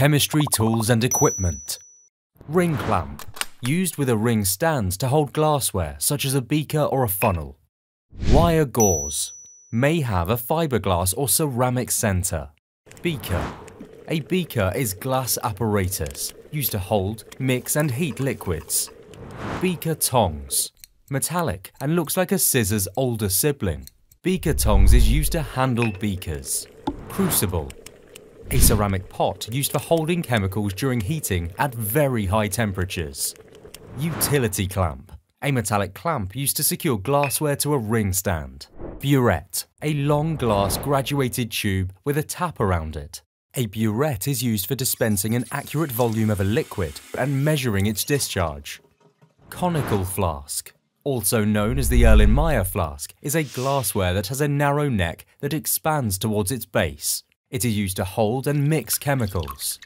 Chemistry tools and equipment. Ring clamp, used with a ring stand to hold glassware such as a beaker or a funnel. Wire gauze, may have a fiberglass or ceramic center. Beaker, a beaker is glass apparatus used to hold, mix and heat liquids. Beaker tongs, metallic and looks like a scissors older sibling. Beaker tongs is used to handle beakers. Crucible, a ceramic pot used for holding chemicals during heating at very high temperatures. Utility clamp, a metallic clamp used to secure glassware to a ring stand. Burette, a long glass graduated tube with a tap around it. A burette is used for dispensing an accurate volume of a liquid and measuring its discharge. Conical flask, also known as the Erlenmeyer flask, is a glassware that has a narrow neck that expands towards its base. It is used to hold and mix chemicals.